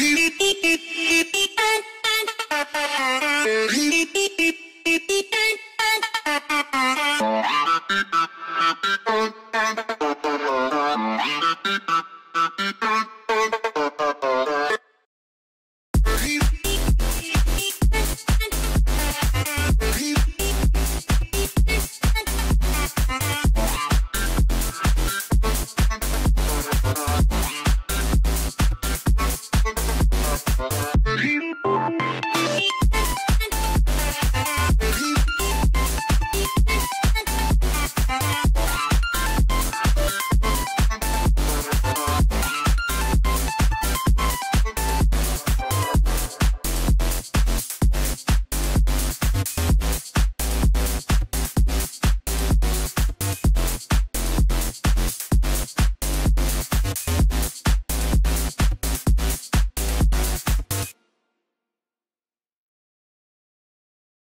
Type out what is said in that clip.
Hip, hip, hip, hip.